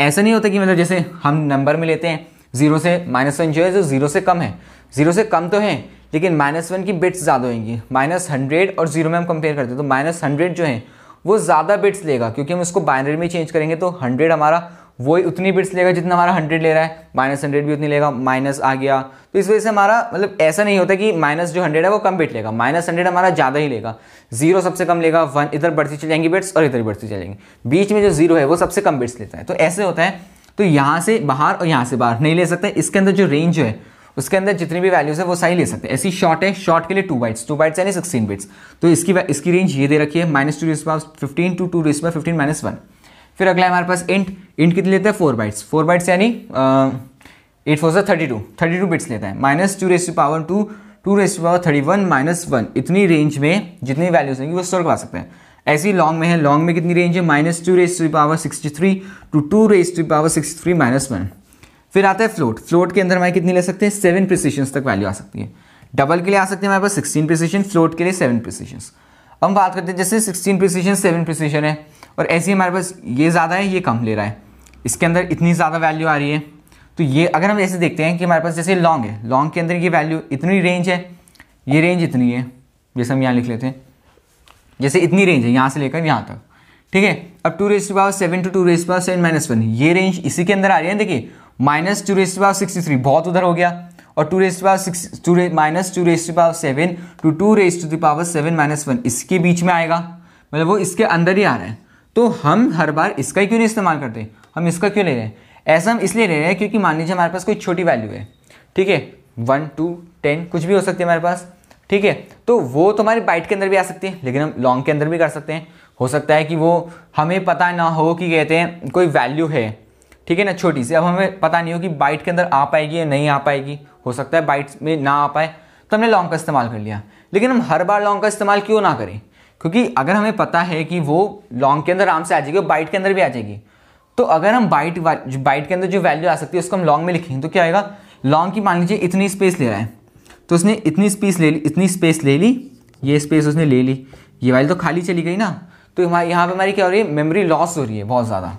ऐसा नहीं होता कि मतलब जैसे हम नंबर में लेते हैं ज़ीरो से माइनस वन जो है जो ज़ीरो से कम है। ज़ीरो से कम तो है, लेकिन माइनस वन की बिट्स ज़्यादा होंगी। माइनस हंड्रेड और ज़ीरो में हम कंपेयर करते हैं तो माइनस हंड्रेड जो है, वो ज़्यादा बिट्स लेगा, क्योंकि हम इसको बाइनरी में चेंज करेंगे तो हंड्रेड हमारा वही उतनी बिट्स लेगा जितना हमारा हंड्रेड ले रहा है। माइनस हंड्रेड भी उतनी लेगा माइनस आ गया। तो इस वजह से हमारा मतलब ऐसा नहीं होता कि माइनस जो हंड्रेड है वो कम बिट लेगा। माइनस हंड्रेड हमारा ज़्यादा ही लेगा। ज़ीरो सबसे कम लेगा वन इधर बढ़ती चल जाएँगी बिट्स और इधर बढ़ती चलेंगी। बीच में जो ज़ीरो है वो सबसे कम बिट्स लेता है। तो ऐसे होता है। तो यहाँ से बाहर और यहाँ से बाहर नहीं ले सकते। इसके अंदर जो रेंज है, उसके अंदर जितनी भी वैल्यूज़ है वो सही ले सकते हैं। ऐसी शॉर्ट है शॉर्ट के लिए टू बाइट्स टू बाइट्स यानी सिक्सटीन बिट्स तो इसकी इसकी रेंज ये दे रखी है। Minus two raise fifteen to two raise fifteen minus one फिर अगला हमारे पास इंट इंट कितने लेते हैं? फोर बाइट्स फोर बाइट्स यानी एट फोर से thirty two thirty two bits लेता है. Minus two raise to power to two raise to power thirty one minus one इतनी रेंज में जितनी वैल्यूज़ होंगी वो स्टोर करवा सकते हैं. ऐसी लॉन्ग में है. लॉन्ग में कितनी रेंज है? Minus two raise to power sixty three to two raise to power sixty three minus one फिर आता है फ्लोट फ्लोट के अंदर हमारे कितनी ले सकते हैं? सेवन प्रिसीशन तक वैल्यू आ सकती है. डबल के लिए आ सकते हैं हमारे पास सिक्सटीन प्रिसीशन फ्लोट के लिए सेवन प्रिसीशन हम बात करते हैं, जैसे सिक्सटीन प्रिसीशन सेवन प्रिसीशन है. और ऐसे ही हमारे पास ये ज़्यादा है, ये कम ले रहा है। इसके अंदर इतनी ज़्यादा वैल्यू आ रही है। तो ये अगर हम ऐसे देखते हैं कि हमारे पास जैसे लॉन्ग है लॉन्ग के अंदर ये वैल्यू इतनी रेंज है, ये रेंज इतनी है, जैसे हम यहाँ लिख लेते हैं। जैसे इतनी रेंज है, यहाँ से लेकर यहाँ तक। ठीक है? अब two raise power seven to two raise power seven minus one ये रेंज इसी के अंदर आ रही है देखिए। Minus two raise power sixty three बहुत उधर हो गया। और two raised power six to minus two raised power seven to two raised to power seven minus one इसके बीच में आएगा। मतलब वो इसके अंदर ही आ रहा है। तो हम हर बार इसका क्यों नहीं इस्तेमाल करते? हम इसका क्यों ले रहे हैं? ऐसा हम इसलिए ले रहे हैं क्योंकि मान लीजिए हमारे पास कोई छोटी वैल्यू है, ठीक है? वन टू टेन कुछ भी हो सकती है हमारे पास, ठीक है? तो वो तो हमारे बाइट के अंदर भी आ सकती है, लेकिन हम लॉन्ग के अंदर भी कर सकते हैं। हो सकता है कि वो हमें पता ना हो कि कहते हैं कोई वैल्यू है, ठीक है ना, छोटी सी। अब हमें पता नहीं हो कि बाइट के अंदर आ पाएगी या नहीं आ पाएगी। हो सकता है बाइट में ना आ पाए तो हमने लॉन्ग का इस्तेमाल कर लिया। लेकिन हम हर बार लॉन्ग का इस्तेमाल क्यों ना करें? क्योंकि अगर हमें पता है कि वो लॉन्ग के अंदर आराम से आ जाएगी और बाइट के अंदर भी आ जाएगी तो अगर हम बाइट बाइट के अंदर जो वैल्यू आ सकती है, उसको हम लॉन्ग में लिखेंगे तो क्या आएगा? लॉन्ग की मान लीजिए इतनी स्पेस ले रहा है तो उसने इतनी स्पेस ले ली, इतनी स्पेस ले ली, ये स्पेस उसने ले ली, ये वाली तो खाली चली गई ना तो यहाँ पर हमारी क्या हो रही है? मेमोरी लॉस हो रही है बहुत ज़्यादा।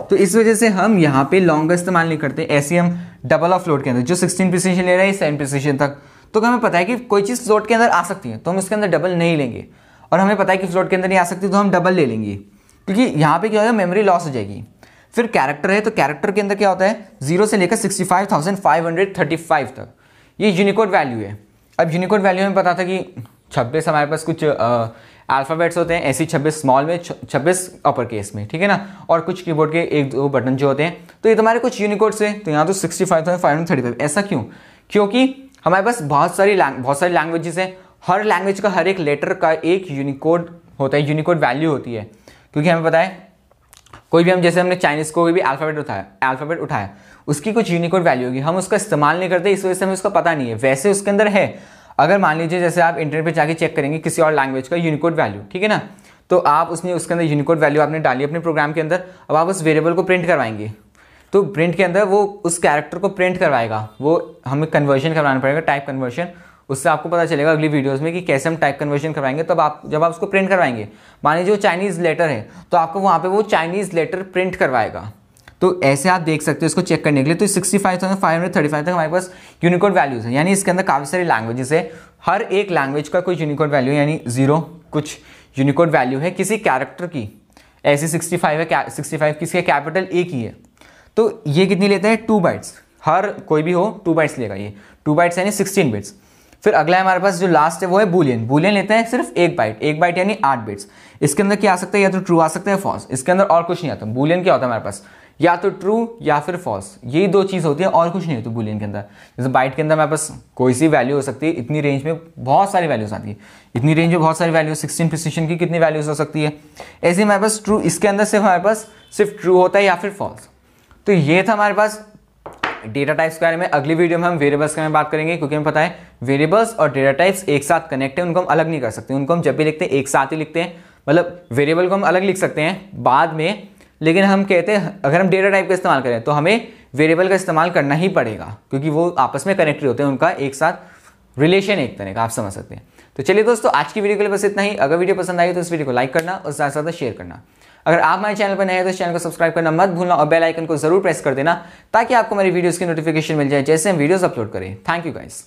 तो इस वजह से हम यहाँ पे लॉन्ग का इस्तेमाल नहीं करते, ऐसे हम डबल ऑफ़ फ्लोट के अंदर, जो सिक्सटीन प्रिसीशन ले रहे हैं सेवन प्रिसीशन तक। तो हमें पता है कि कोई चीज़ फ्लोट के अंदर आ सकती है तो हम उसके अंदर डबल नहीं लेंगे। और हमें पता है कि फ्लोट के अंदर नहीं आ सकती तो हम डबल ले लेंगे। क्योंकि यहाँ पे क्या होगा मेमोरी लॉस हो जाएगी। फिर कैरेक्टर है तो कैरेक्टर के अंदर क्या होता है? ज़ीरो से लेकर sixty five thousand five hundred thirty five तक। ये यूनिकोड वैल्यू है। अब यूनिकोड वैल्यू में पता था कि छब्बीस हमारे पास कुछ अल्फ़ाबेट्स होते हैं, ऐसी छब्बीस स्मॉल में छब्बीस अपर केस में, ठीक है ना? और कुछ कीबोर्ड के एक दो बटन जो होते हैं। तो ये तुम्हारे कुछ यूनिकोड्स है तो यहाँ तो sixty five thousand five hundred thirty five ऐसा क्यों? क्योंकि हमारे पास बहुत सारी बहुत सारी लैंग्वेजेस हैं हर लैंग्वेज का हर एक लेटर का एक यूनिकोड होता है यूनिकोड वैल्यू होती है। क्योंकि हमें पता है, कोई भी हम, जैसे हमने चाइनीज़ को भी अल्फ़ाबेट उठाया अल्फ़ाबेट उठाया, उसकी कुछ यूनिकोड वैल्यू होगी। हम उसका इस्तेमाल नहीं करते, इस वजह से हमें उसका पता नहीं है। वैसे उसके अंदर है। अगर मान लीजिए, जैसे आप इंटरनेट पर जाके चेक करेंगे, किसी और लैंग्वेज का यूनिकोड वैल्यू ठीक है ना? तो आप उसने, उसके अंदर यूनिकोड वैल्यू आपने डाली अपने प्रोग्राम के अंदर, अब आप उस वेरिएबल को प्रिंट करवाएँगे। तो प्रिंट के अंदर वो उस कैरेक्टर को प्रिंट करवाएगा। वो हमें कन्वर्जन करवाना पड़ेगा टाइप कन्वर्जन उससे आपको पता चलेगा अगली वीडियोस में कि कैसे हम टाइप कन्वर्जन करवाएँगे। तब आप, जब आप उसको प्रिंट करवाएँगे, मान लीजिए जो चाइनीज़ लेटर है तो आपको वहाँ पे वो चाइनीज़ लेटर प्रिंट करवाएगा। तो ऐसे आप देख सकते हो इसको चेक करने के लिए। तो sixty five thousand five hundred thirty five तक हमारे पास यूनिकोड वैल्यूज़ है। यानी इसके अंदर काफ़ी सारी लैंग्वेजेस है। हर एक लैंग्वेज का कोई यूनिकोड वैल्यू यानी ज़ीरो कुछ यूनिकोड वैल्यू है किसी कैरेक्टर की। ऐसी सिक्सटी फाइव है सिक्सटी फाइव किसी का कैपिटल ए की है तो ये कितनी लेता है? टू बाइट्स हर कोई भी हो टू बाइट्स लेगा ये। टू बाइट्स यानी सिक्सटीन बिट्स फिर अगला हमारे पास जो लास्ट है, वो है बुलियन बुलियन लेते हैं सिर्फ़ एक बाइट एक बाइट यानी आठ बिट्स इसके अंदर क्या आ सकता है? या तो ट्रू आ सकता है फॉल्स इसके अंदर और कुछ नहीं आता। बुलियन क्या होता है हमारे पास? या तो ट्रू या फिर फॉल्स यही दो चीज़ होती है और कुछ नहीं होती बुलियन के अंदर। जैसे बाइट के अंदर हमारे पास कोई सी वैल्यू हो सकती है, इतनी रेंज में बहुत सारी वैल्यूज़ आती है। इतनी रेंज में बहुत सारी वैल्यू सिक्सटीन प्रिसिशन की कितनी वैल्यूज़ हो सकती है? ऐसे हमारे पास ट्रू इसके अंदर सिर्फ़ हमारे पास सिर्फ़ ट्रू होता है या फिर फॉल्स तो ये था हमारे पास डेटा टाइप्स के बारे में। अगली वीडियो में हम वेरिएबल्स के बारे में बात करेंगे, क्योंकि हमें पता है वेरिएबल्स और डेटा टाइप्स एक साथ कनेक्ट है, उनको हम अलग नहीं कर सकते। उनको हम जब भी लिखते हैं, एक साथ ही लिखते हैं। मतलब वेरिएबल को हम अलग लिख सकते हैं बाद में, लेकिन हम कहते हैं, अगर हम डेटा टाइप का इस्तेमाल करें तो हमें वेरिएबल का इस्तेमाल करना ही पड़ेगा, क्योंकि वो आपस में कनेक्टेड होते हैं, उनका एक साथ रिलेशन एक तरह का, आप समझ सकते हैं। तो चलिए दोस्तों, आज की वीडियो के लिए बस इतना ही। अगर वीडियो पसंद आई तो इस वीडियो को लाइक करना और ज़्यादा से ज़्यादा शेयर करना। अगर आप हमारे चैनल पर नए हैं तो चैनल को सब्सक्राइब करना मत भूलना और बेल आइकन को ज़रूर प्रेस कर देना, ताकि आपको मेरी वीडियोस की नोटिफिकेशन मिल जाए, जैसे हम वीडियोस अपलोड करें। Thank you guys.